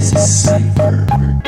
Cyber.